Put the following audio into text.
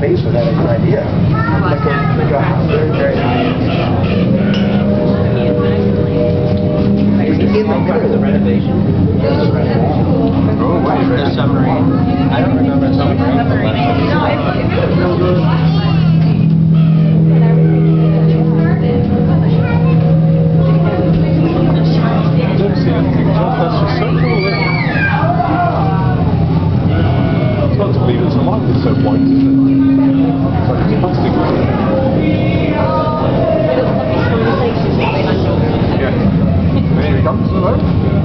base with that as an idea. Like a, like a very, very in the Part of the renovation. Hello?